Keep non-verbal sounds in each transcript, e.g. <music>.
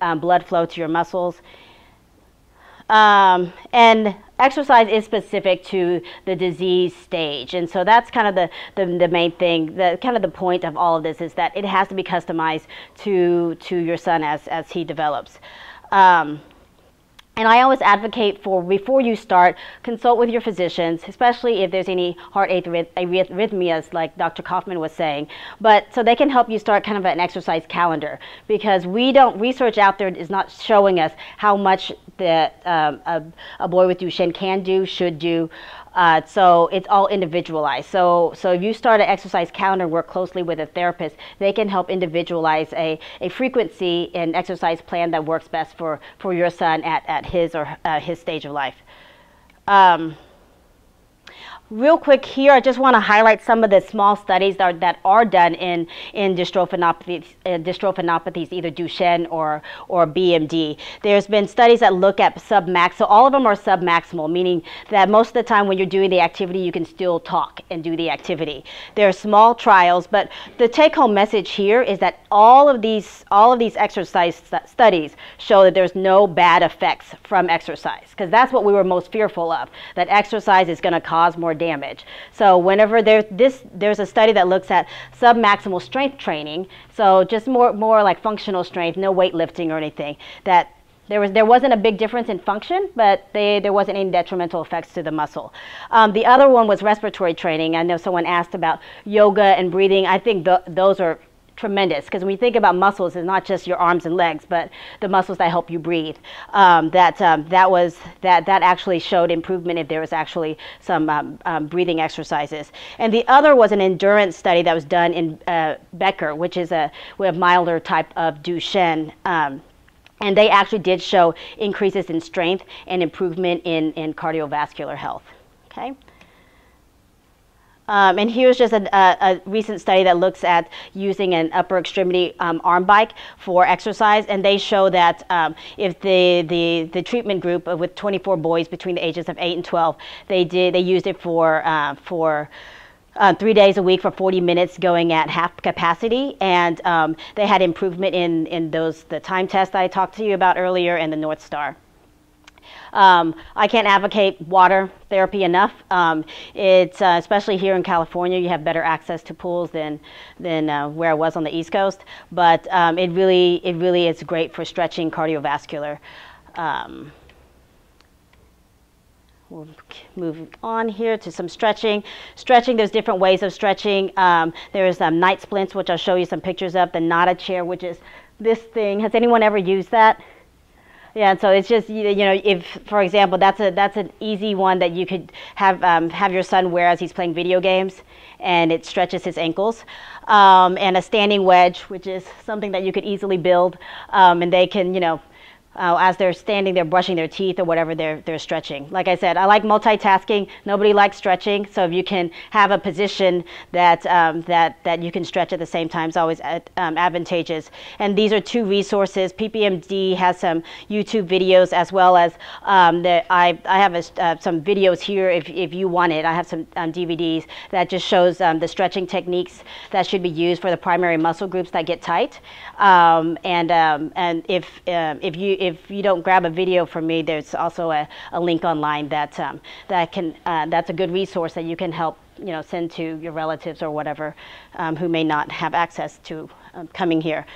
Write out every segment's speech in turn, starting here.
um, blood flow to your muscles. Um, and exercise is specific to the disease stage. And so that's kind of the, the, the, main thing, the kind of the point of all of this is that it has to be customized to, to your son as, as he develops. Um, and I always advocate for before you start, consult with your physicians, especially if there's any heart arrhythmias, like Dr. Kaufman was saying. But so they can help you start kind of an exercise calendar because we don't research out there is not showing us how much that um, a, a boy with Duchenne can do, should do. Uh, so it's all individualized. So, so if you start an exercise calendar, work closely with a therapist, they can help individualize a, a frequency and exercise plan that works best for, for your son at, at his or uh, his stage of life. Um, real quick here, I just want to highlight some of the small studies that are, that are done in, in dystrophinopathies, uh, dystrophinopathies, either Duchenne or, or BMD. There's been studies that look at submax, so all of them are submaximal, meaning that most of the time when you're doing the activity, you can still talk and do the activity. There are small trials, but the take-home message here is that all of these, all of these exercise st studies show that there's no bad effects from exercise, because that's what we were most fearful of, that exercise is going to cause more damage. So whenever there's this, there's a study that looks at submaximal strength training, so just more, more like functional strength, no weightlifting or anything, that there, was, there wasn't a big difference in function, but they, there wasn't any detrimental effects to the muscle. Um, the other one was respiratory training. I know someone asked about yoga and breathing. I think th those are tremendous because when you think about muscles, it's not just your arms and legs, but the muscles that help you breathe. Um, that um, that was that that actually showed improvement if there was actually some um, um, breathing exercises. And the other was an endurance study that was done in uh, Becker, which is a, a milder type of Duchenne. Um, and they actually did show increases in strength and improvement in, in cardiovascular health. Okay. Um, and here's just a, a, a, recent study that looks at using an upper extremity um, arm bike for exercise, and they show that um, if the, the, the treatment group with 24 boys between the ages of 8 and 12, they did they used it for uh, for uh, three days a week for 40 minutes going at half capacity and um, they had improvement in, in those the time test I talked to you about earlier and the North Star. Um, I can't advocate water therapy enough. Um, it's uh, especially here in California, you have better access to pools than than uh, where I was on the East Coast. But um, it really it really is great for stretching cardiovascular. Um, we'll move on here to some stretching. Stretching, there's different ways of stretching. Um, there's um, night splints, which I'll show you some pictures of. The Nada chair, which is this thing. Has anyone ever used that? Yeah, so it's just you know if for example that's a that's an easy one that you could have um, have your son wear as he's playing video games, and it stretches his ankles, um, and a standing wedge, which is something that you could easily build, um, and they can you know uh, as they're standing there brushing their teeth or whatever they're, they're stretching. Like I said, I like multitasking. Nobody likes stretching. So if you can have a position that, um, that, that you can stretch at the same time is always ad, um, advantageous. And these are two resources. PPMD has some YouTube videos as well as um, the, I, I have a, uh, some videos here if, if you want it. I have some um, DVDs that just shows um, the stretching techniques that should be used for the primary muscle groups that get tight. Um, and, and if, if you if you don't grab a video from me, there's also a, a link online that um, that can uh, that's a good resource that you can help you know send to your relatives or whatever um, who may not have access to um, coming here.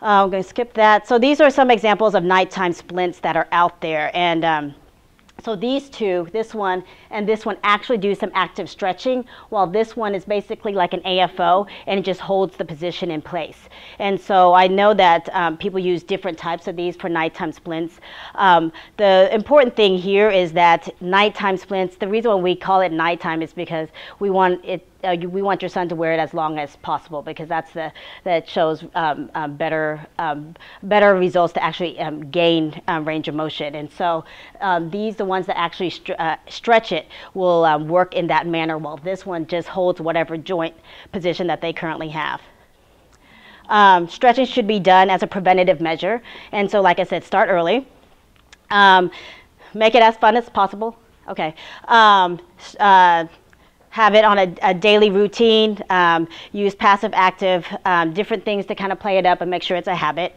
Uh, I'm going to skip that. So these are some examples of nighttime splints that are out there, and um, so these two, this one and this one, actually do some active stretching, while this one is basically like an AFO and it just holds the position in place. And so I know that um, people use different types of these for nighttime splints. Um, the important thing here is that nighttime splints, the reason why we call it nighttime is because we want it uh, you, we want your son to wear it as long as possible because that's the that shows um, um, better um, better results to actually um, gain um, range of motion. And so um, these, the ones that actually uh, stretch it, will work in that manner. While this one just holds whatever joint position that they currently have. stretching should be done as a preventative measure, and so like I said, start early. make it as fun as possible. Okay. Uh, have it on a, a daily routine, um, use passive active, um, different things to kind of play it up and make sure it's a habit.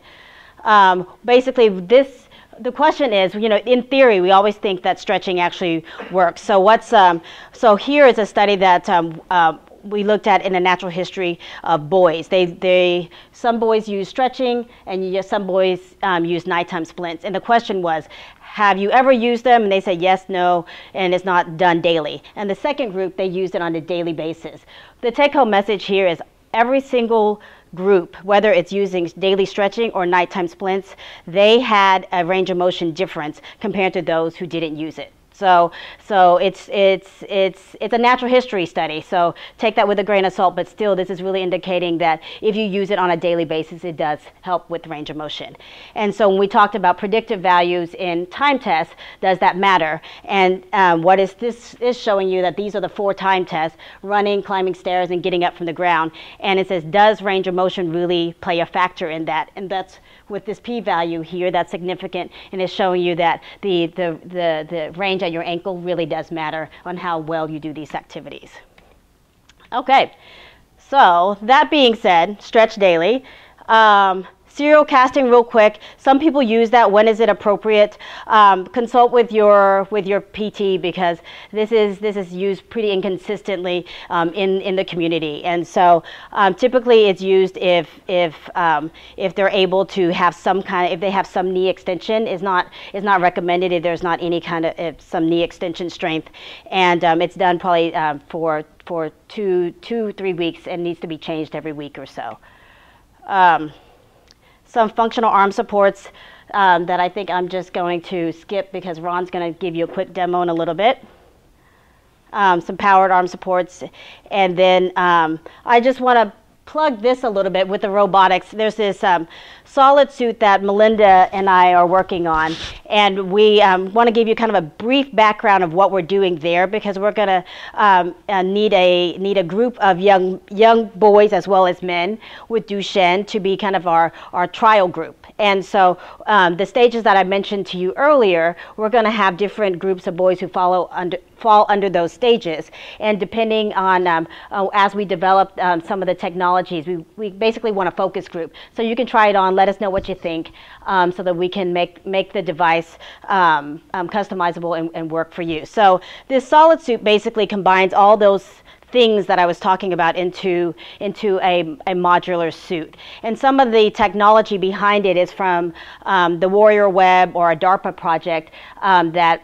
um, basically this the question is, you know, in theory, we always think that stretching actually works. So what's um, so here is a study that uh, we looked at in the natural history of boys. They, they, some boys use stretching, and some boys um, use nighttime splints. And the question was, have you ever used them? And they said yes, no, and it's not done daily. And the second group, they used it on a daily basis. The take-home message here is every single group, whether it's using daily stretching or nighttime splints, they had a range of motion difference compared to those who didn't use it. So, so it's, it's, it's, it's a natural history study. So take that with a grain of salt, but still this is really indicating that if you use it on a daily basis, it does help with range of motion. And so when we talked about predictive values in time tests, does that matter? And um, what is this is showing you that these are the four time tests, running, climbing stairs, and getting up from the ground. And it says, does range of motion really play a factor in that? And that's with this p-value here, that's significant, and it's showing you that the, the, the, the range at your ankle really does matter on how well you do these activities. Okay, so that being said, stretch daily. Um, serial casting real quick. Some people use that. When is it appropriate? Um, consult with your with your pt because this is this is used pretty inconsistently um, in in the community. And so um, typically it's used if if um, if they're able to have some kind of if they have some knee extension is not is not recommended if there's not any kind of some knee extension strength. And um, it's done probably um, for for two two three weeks and needs to be changed every week or so some functional arm supports um, that I think I'm just going to skip because Ron's going to give you a quick demo in a little bit. Um, some powered arm supports. And then um, I just want to plug this a little bit with the robotics. There's this um, solid suit that Melinda and I are working on, and we um, want to give you kind of a brief background of what we're doing there because we're going to um, uh, need a need a group of young young boys as well as men with Duchenne to be kind of our our trial group. And so um, the stages that I mentioned to you earlier, we're going to have different groups of boys who follow under fall under those stages. And depending on, um, uh, as we develop um, some of the technologies, we, we basically want a focus group. So you can try it on, let us know what you think, um, so that we can make, make the device um, um, customizable and, and work for you. So this solid suit basically combines all those things that I was talking about into, into a, a modular suit. And some of the technology behind it is from um, the Warrior Web or a DARPA project um, that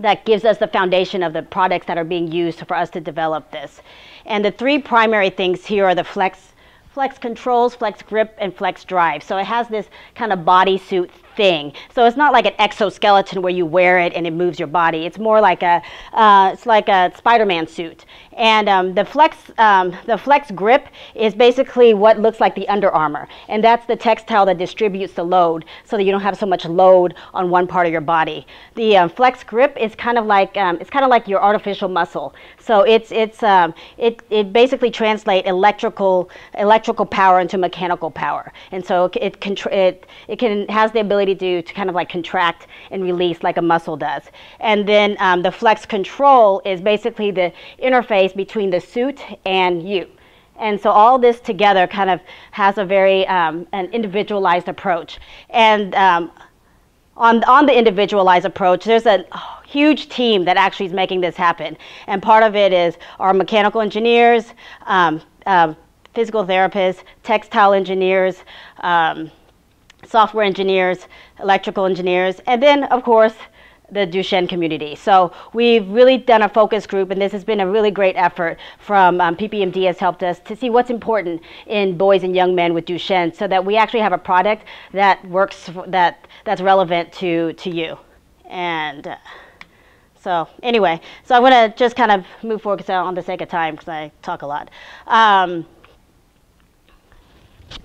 that gives us the foundation of the products that are being used for us to develop this. And the three primary things here are the flex, flex controls, flex grip, and flex drive. So it has this kind of bodysuit thing. So it's not like an exoskeleton where you wear it and it moves your body. It's more like a, uh, it's like a Spider-Man suit. And um, the flex, um, the flex grip is basically what looks like the Under Armour, and that's the textile that distributes the load, so that you don't have so much load on one part of your body. The um, flex grip is kind of like um, it's kind of like your artificial muscle. So it's it's um, it it basically translates electrical electrical power into mechanical power, and so it it, it it can has the ability to to kind of like contract and release like a muscle does. And then um, the flex control is basically the interface between the suit and you. And so all this together kind of has a very um, an individualized approach. And um, on, on the individualized approach, there's a huge team that actually is making this happen. And part of it is our mechanical engineers, um, uh, physical therapists, textile engineers, um, software engineers, electrical engineers, and then, of course, the Duchenne community. So we've really done a focus group, and this has been a really great effort from um, PPMD has helped us to see what's important in boys and young men with Duchenne, so that we actually have a product that works that that's relevant to to you. And uh, so anyway, so I'm to just kind of move forward on the sake of time because I talk a lot. Um,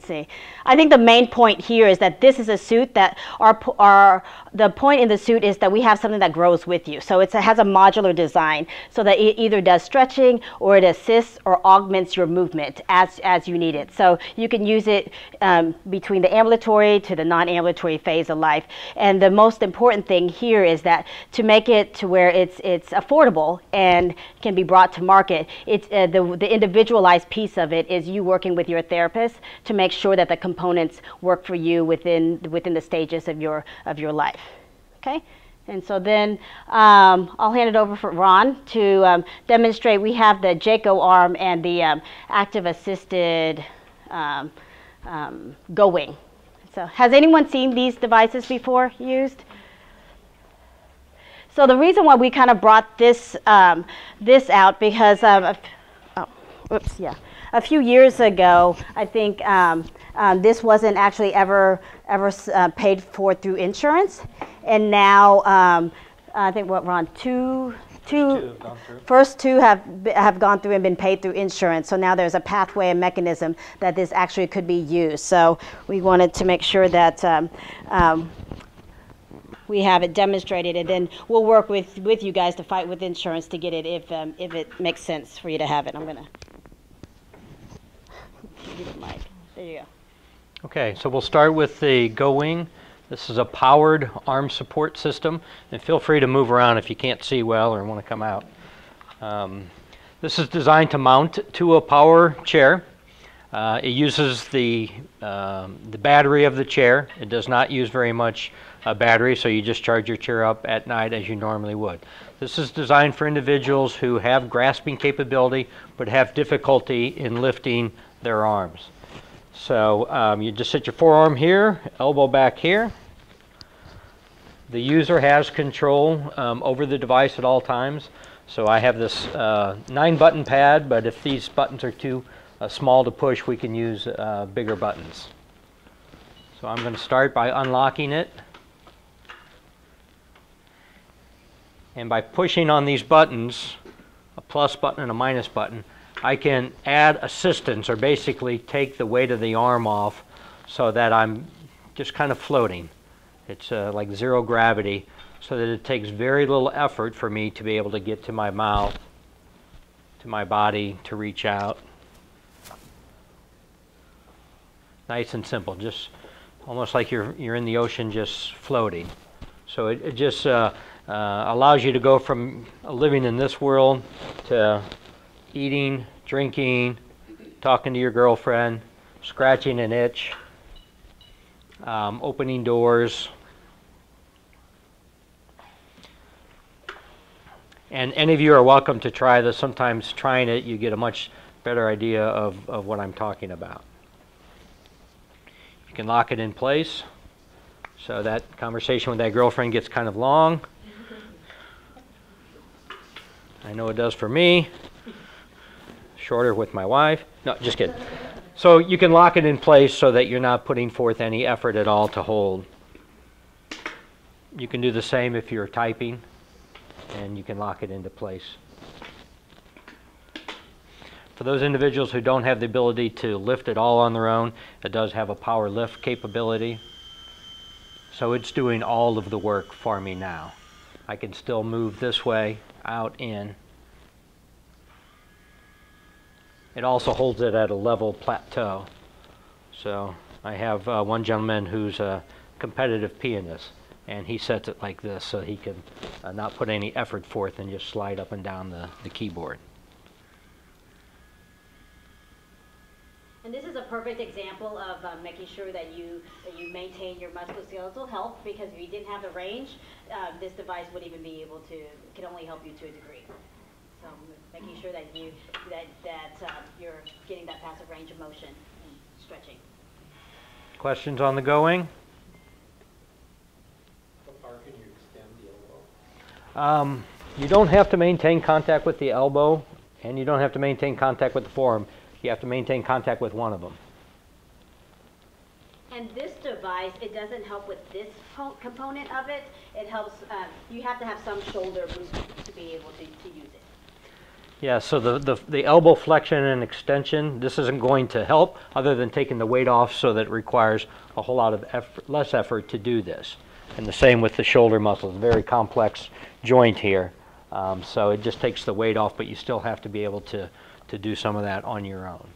see. I think the main point here is that this is a suit that our, our the point in the suit is that we have something that grows with you. So it has a modular design so that it either does stretching or it assists or augments your movement as, as you need it. So you can use it um, between the ambulatory to the non-ambulatory phase of life. And the most important thing here is that to make it to where it's, it's affordable and can be brought to market, it's, uh, the, the individualized piece of it is you working with your therapist to make sure that the components work for you within within the stages of your of your life. Okay. And so then um, I'll hand it over for Ron to um, demonstrate. We have the JACO arm and the um, active assisted um, um, going. So has anyone seen these devices before used? So the reason why we kind of brought this um, this out because um, oh, oops, yeah, a few years ago, I think um, um, this wasn't actually ever ever uh, paid for through insurance, and now um, I think what we're on two. Two, first two have have gone through and been paid through insurance. So now there's a pathway and mechanism that this actually could be used. So we wanted to make sure that um, um, we have it demonstrated, and then we'll work with, with you guys to fight with insurance to get it if, um, if it makes sense for you to have it. I'm gonna give the mic. There you go. Okay, so we'll start with the Gowing. This is a powered arm support system, and feel free to move around if you can't see well or want to come out. Um, this is designed to mount to a power chair. Uh, it uses the, um, the battery of the chair. It does not use very much uh, battery, so you just charge your chair up at night as you normally would. This is designed for individuals who have grasping capability but have difficulty in lifting their arms. So um, you just sit your forearm here, elbow back here. The user has control um, over the device at all times. So I have this uh, nine button pad, but if these buttons are too uh, small to push, we can use uh, bigger buttons. So I'm going to start by unlocking it. And by pushing on these buttons, a plus button and a minus button, I can add assistance or basically take the weight of the arm off so that I'm just kind of floating. It's uh, like zero gravity so that it takes very little effort for me to be able to get to my mouth, to my body, to reach out. Nice and simple, just almost like you're, you're in the ocean just floating. So it, it just uh, uh, allows you to go from living in this world to eating, drinking, talking to your girlfriend, scratching an itch, um, opening doors. And any of you are welcome to try this. Sometimes trying it, you get a much better idea of, of what I'm talking about. You can lock it in place so that conversation with that girlfriend gets kind of long. I know it does for me shorter with my wife. No, just kidding. So you can lock it in place so that you're not putting forth any effort at all to hold. You can do the same if you're typing, and you can lock it into place. For those individuals who don't have the ability to lift it all on their own, it does have a power lift capability. So it's doing all of the work for me now. I can still move this way, out, in, It also holds it at a level plateau. So I have uh, one gentleman who's a competitive pianist, and he sets it like this so he can uh, not put any effort forth and just slide up and down the, the keyboard. And this is a perfect example of uh, making sure that you that you maintain your musculoskeletal health because if you didn't have the range, uh, this device wouldn't even be able to, can only help you to a degree. So making sure that you that that um, you're getting that passive range of motion and stretching. Questions on the Gowing? How far can you extend the elbow? Um, you don't have to maintain contact with the elbow, and you don't have to maintain contact with the forearm. You have to maintain contact with one of them. And this device, it doesn't help with this component of it. It helps, uh, you have to have some shoulder movement to be able to, to use it. Yeah, so the, the, the elbow flexion and extension, this isn't going to help other than taking the weight off so that it requires a whole lot of effort, less effort to do this. And the same with the shoulder muscles, very complex joint here. Um, so it just takes the weight off, but you still have to be able to, to do some of that on your own.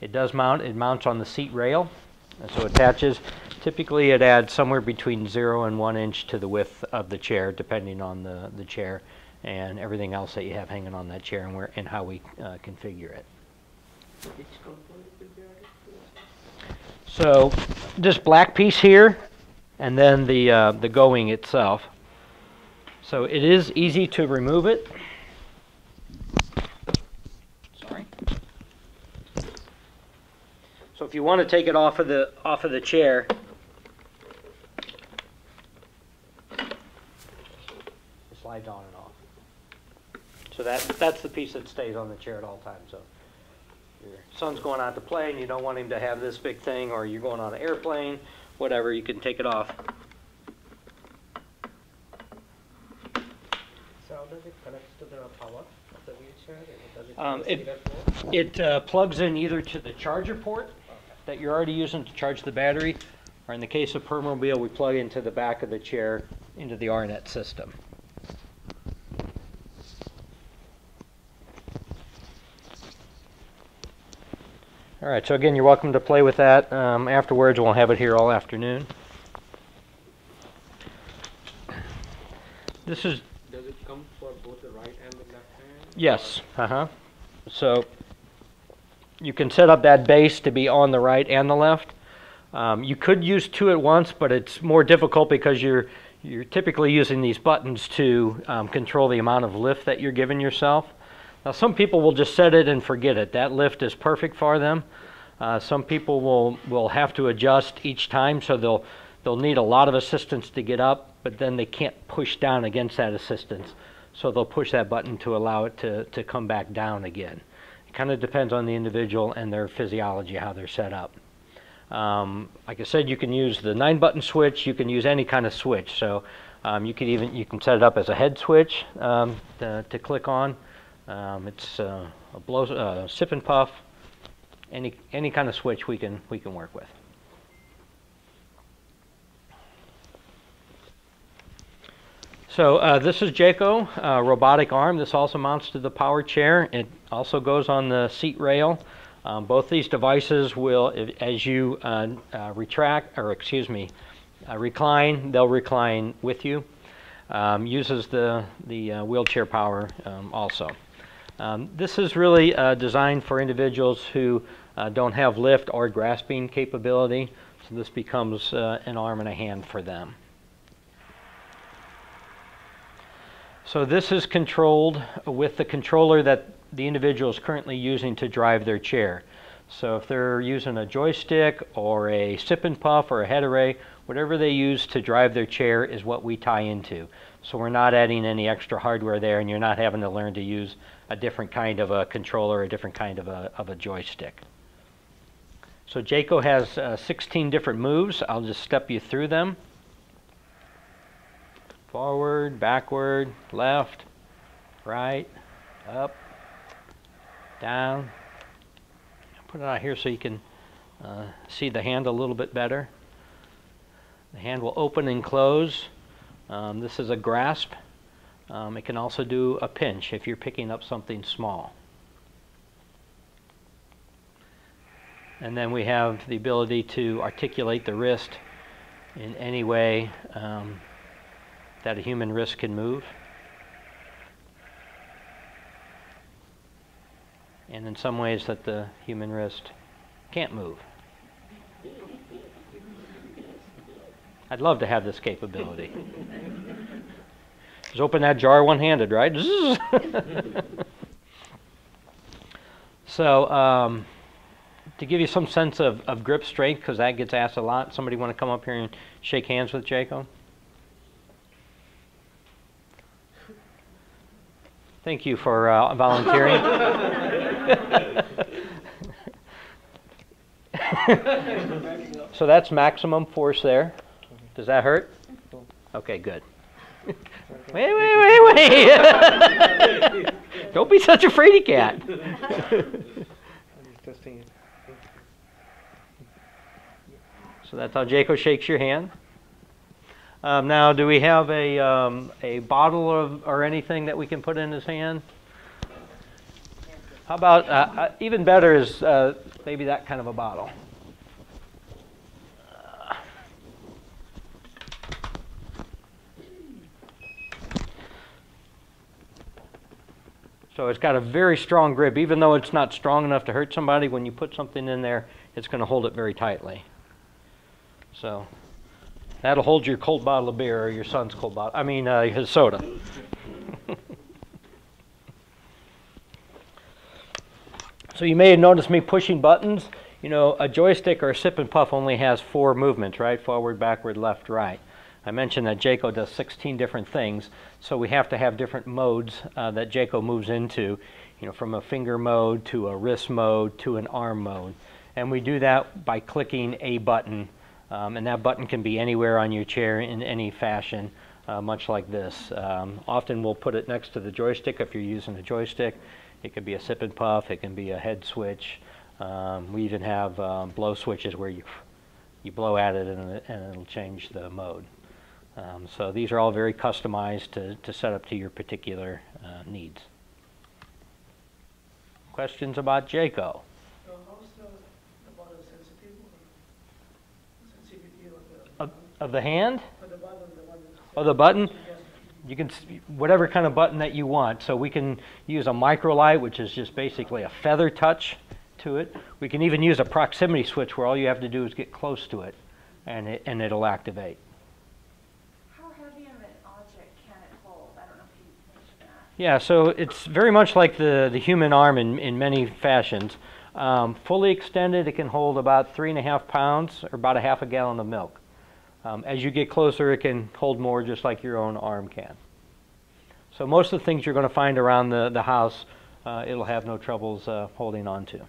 It does mount, it mounts on the seat rail, so attaches. Typically, it adds somewhere between zero and one inch to the width of the chair, depending on the, the chair and everything else that you have hanging on that chair and where and how we uh, configure it. So this black piece here, and then the, uh, the Gowing itself. So it is easy to remove it. So if you want to take it off of the, off of the chair, it slides on and off. So that, that's the piece that stays on the chair at all times, so your son's going out to play and you don't want him to have this big thing, or you're going on an airplane, whatever, you can take it off. So how does it connect to the power of the wheelchair? Does it Um, it- It uh, plugs in either to the charger port that you're already using to charge the battery, or in the case of Permobil, we plug into the back of the chair into the RNet system. All right, so again, you're welcome to play with that. Um, afterwards, we'll have it here all afternoon. This is Does it come for both the right and the left hand? Yes, uh-huh. So you can set up that base to be on the right and the left. Um, you could use two at once, but it's more difficult because you're you're typically using these buttons to um, control the amount of lift that you're giving yourself. Now, some people will just set it and forget it. That lift is perfect for them. Uh, some people will will have to adjust each time, so they'll they'll need a lot of assistance to get up, but then they can't push down against that assistance. So they'll push that button to allow it to, to come back down again. It kind of depends on the individual and their physiology, how they're set up. Um, like I said, you can use the nine button switch, you can use any kind of switch. So um, you can even, you can set it up as a head switch um, to, to click on. Um, it's uh, a blow, uh, sip and puff, any, any kind of switch we can, we can work with. So uh, this is JACO uh, robotic arm. This also mounts to the power chair. It also goes on the seat rail. Um, both these devices will, as you uh, uh, retract, or excuse me, uh, recline, they'll recline with you. Um, uses the, the uh, wheelchair power um, also. Um, this is really designed for individuals who don't have lift or grasping capability, so this becomes an arm and a hand for them. So this is controlled with the controller that the individual is currently using to drive their chair. So if they're using a joystick or a sip and puff or a head array, whatever they use to drive their chair is what we tie into. So we're not adding any extra hardware there and you're not having to learn to use a different kind of a controller, a different kind of a, of a joystick. So JACO has uh, 16 different moves. I'll just step you through them forward, backward, left, right, up, down. Put it out here so you can uh, see the hand a little bit better. The hand will open and close. Um, this is a grasp. Um, it can also do a pinch if you're picking up something small. And then we have the ability to articulate the wrist in any way um, that a human wrist can move. And in some ways that the human wrist can't move. I'd love to have this capability. Just open that jar one handed, right? <laughs> so, um, to give you some sense of, of grip strength, because that gets asked a lot, somebody want to come up here and shake hands with JACO? Thank you for uh, volunteering. <laughs> so that's maximum force there. Does that hurt? Okay, good. <laughs> wait, wait, wait, wait. <laughs> Don't be such a fraidy cat. So that's how JACO shakes your hand. Um, now, do we have a, um, a bottle of, or anything that we can put in his hand? How about, uh, uh, even better is uh, maybe that kind of a bottle. So it's got a very strong grip. Even though it's not strong enough to hurt somebody, when you put something in there, it's going to hold it very tightly. So that'll hold your cold bottle of beer or your son's cold bottle. I mean, uh, his soda. <laughs> so you may have noticed me pushing buttons. You know, a joystick or a sip and puff only has four movements, right? Forward, backward, left, right. I mentioned that JACO does 16 different things, so we have to have different modes uh, that JACO moves into, you know, from a finger mode to a wrist mode to an arm mode. And we do that by clicking a button, um, and that button can be anywhere on your chair in any fashion, uh, much like this. Um, often we'll put it next to the joystick if you're using a joystick. It could be a sip and puff, it can be a head switch. Um, we even have um, blow switches where you, you blow at it and, and it'll change the mode. Um, so these are all very customized to, to set up to your particular uh, needs. Questions about JACO? So how's the, the bottom sensitive or sensitivity of the, Of, of the hand? or the bottom, the one that's. The button? You can, s- whatever kind of button that you want. So we can use a micro light, which is just basically a feather touch to it. We can even use a proximity switch where all you have to do is get close to it and, it, and it'll activate. How heavy of an object can it hold? I don't know if you mentioned that. Yeah, so it's very much like the, the human arm in, in many fashions. Um, fully extended, it can hold about three and a half pounds or about a half a gallon of milk. Um, as you get closer, it can hold more just like your own arm can. So most of the things you're going to find around the, the house, uh, it'll have no troubles uh, holding on to.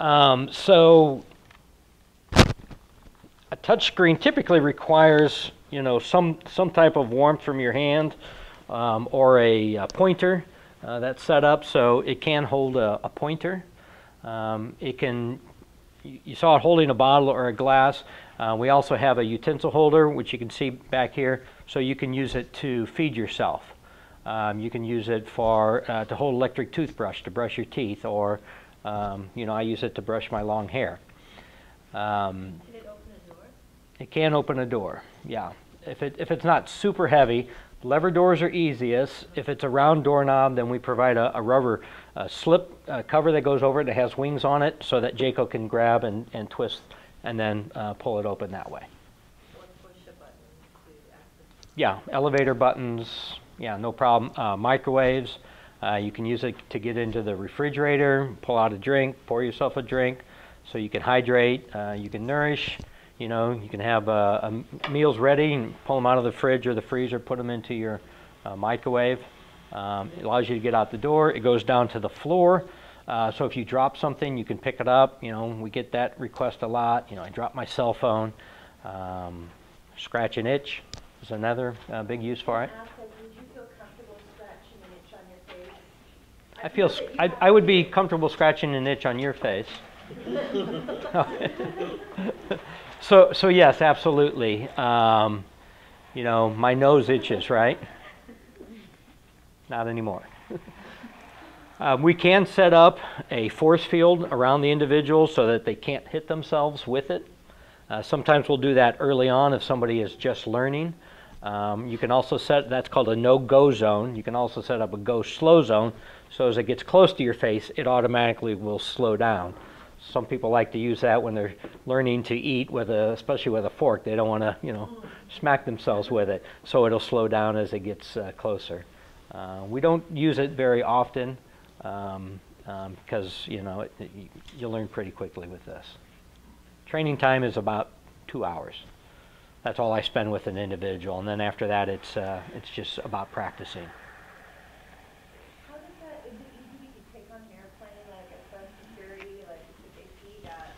Um, so a touchscreen typically requires you know some some type of warmth from your hand um, or a, uh pointer uh, that's set up so it can hold a, a pointer. Um, it can you saw it holding a bottle or a glass. Uh, we also have a utensil holder which you can see back here so you can use it to feed yourself. Um, you can use it for uh, to hold electric toothbrush to brush your teeth or um, you know I use it to brush my long hair. Um, Can it open a door? it can open a door, yeah. If, it, if it's not super heavy, lever doors are easiest. If it's a round doorknob, then we provide a, a rubber uh, slip uh, cover that goes over it that has wings on it so that JACO can grab and, and twist and then uh, pull it open that way. Yeah, elevator buttons, yeah, no problem. Uh, microwaves, you can use it to get into the refrigerator, pull out a drink, pour yourself a drink, so you can hydrate, you can nourish. You know, you can have uh, meals ready and pull them out of the fridge or the freezer, put them into your uh, microwave. Um, it allows you to get out the door. It goes down to the floor. Uh, so if you drop something, you can pick it up. You know, we get that request a lot. You know, I dropped my cell phone. Um, scratch and itch is another uh, big use for it. Ask, like, would you feel comfortable scratching an itch on your face? I feel I, I would be comfortable scratching an itch on your face. <laughs> <laughs> <laughs> so so yes, absolutely. Um, you know, my nose itches, right? Not anymore. <laughs> Um, we can set up a force field around the individual so that they can't hit themselves with it. Uh, sometimes we'll do that early on if somebody is just learning. Um, you can also set that's called a no-go zone. You can also set up a go slow zone, so as it gets close to your face, it automatically will slow down. Some people like to use that when they're learning to eat with a, especially with a fork. They don't want to, you know, smack themselves with it, so it'll slow down as it gets uh, closer. Uh, we don't use it very often um, um, because you know it, it, you learn pretty quickly with this. Training time is about two hours. That's all I spend with an individual, and then after that, it's uh, it's just about practicing. How does that, is it easy to take on an airplane, like a sun security, like, if they see that?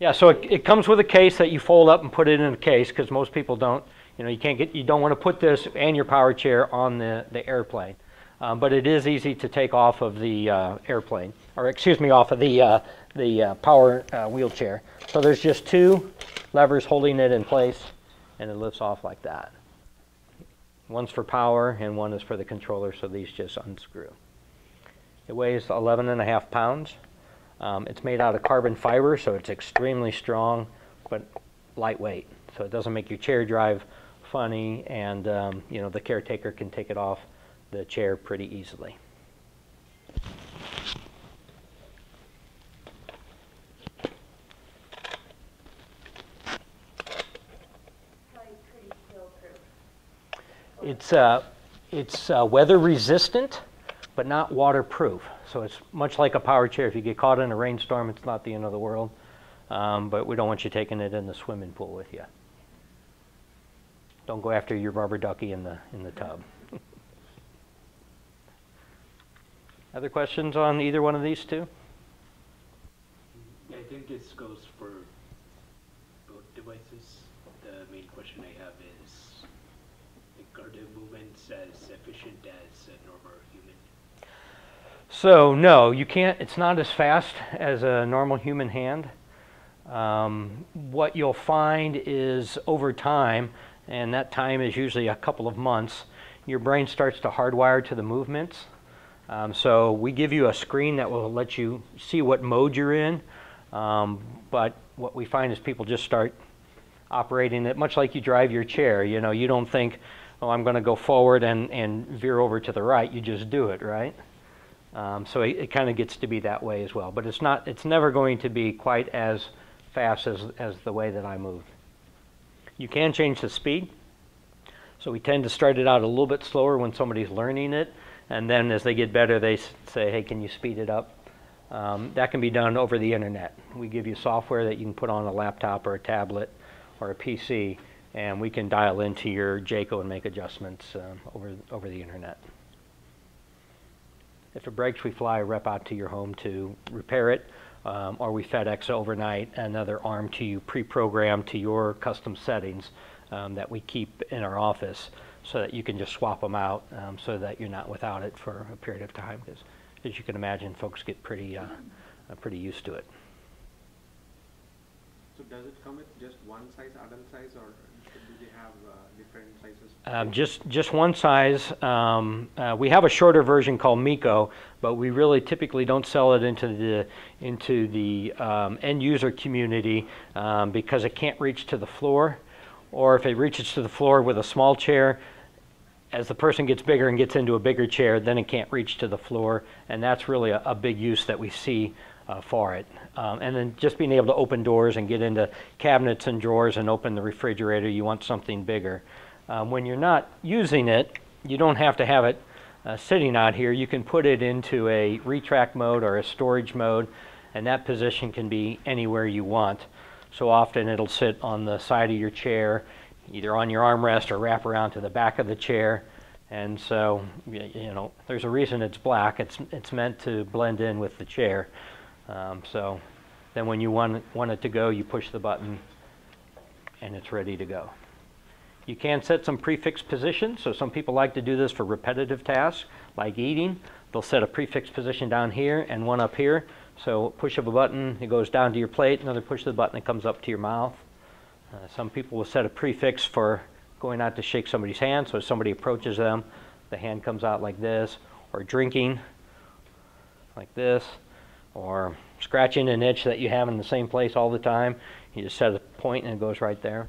Yeah, so it, it comes with a case that you fold up and put it in a case because most people don't, you know, you can't get, you don't want to put this and your power chair on the, the airplane. Um, but it is easy to take off of the uh, airplane, or excuse me, off of the, uh, the uh, power uh, wheelchair. So there's just two levers holding it in place, and it lifts off like that. One's for power, and one is for the controller, so these just unscrew. It weighs 11 and a half pounds. Um, it's made out of carbon fiber, so it's extremely strong, but lightweight. So it doesn't make your chair drive funny, and um, you know the caretaker can take it off the chair pretty easily. It's, uh, it's uh, weather resistant, but not waterproof. So it's much like a power chair. If you get caught in a rainstorm, it's not the end of the world. Um, but we don't want you taking it in the swimming pool with you. Don't go after your rubber ducky in the, in the tub. <laughs> Other questions on either one of these two? I think this goes for both devices. The main question I have is, like, are the movements as efficient as a normal human? So no, you can't. It's not as fast as a normal human hand. Um, what you'll find is over time, and that time is usually a couple of months, your brain starts to hardwire to the movements. Um, so we give you a screen that will let you see what mode you're in. Um, but what we find is people just start operating it much like you drive your chair. You know, you don't think, oh, I'm going to go forward and, and veer over to the right. You just do it, right? Um, so it, it kind of gets to be that way as well. But it's not. It's never going to be quite as fast as, as the way that I move. You can change the speed. So we tend to start it out a little bit slower when somebody's learning it, and then as they get better, they say, "Hey, can you speed it up?" Um, that can be done over the internet. We give you software that you can put on a laptop or a tablet or a PC, and we can dial into your JACO and make adjustments um, over over the internet. If it breaks, we fly a rep out to your home to repair it, um, or we FedEx overnight another arm to you pre-programmed to your custom settings um, that we keep in our office so that you can just swap them out um, so that you're not without it for a period of time. Because as you can imagine, folks get pretty, uh, pretty used to it. Does it come with just one size, adult size, or do they have uh, different sizes? Um, just just one size. Um, uh, we have a shorter version called MICO, but we really typically don't sell it into the into the um, end user community um, because it can't reach to the floor, or if it reaches to the floor with a small chair. As the person gets bigger and gets into a bigger chair, then it can't reach to the floor, and that's really a, a big use that we see uh, for it. Um, and then just being able to open doors and get into cabinets and drawers and open the refrigerator, you want something bigger. Um, when you're not using it, you don't have to have it uh, sitting out here. You can put it into a retract mode or a storage mode, and that position can be anywhere you want. So often it'll sit on the side of your chair, either on your armrest or wrap around to the back of the chair. And so, you know, there's a reason it's black. It's, it's meant to blend in with the chair. Um, so then when you want, want it to go, you push the button and it's ready to go. You can set some prefix positions, so some people like to do this for repetitive tasks, like eating. They'll set a prefix position down here and one up here. So push of a button, it goes down to your plate. Another push of the button, it comes up to your mouth. Uh, some people will set a prefix for going out to shake somebody's hand, so if somebody approaches them, the hand comes out like this, or drinking like this, or scratching an itch that you have in the same place all the time. You just set a point and it goes right there.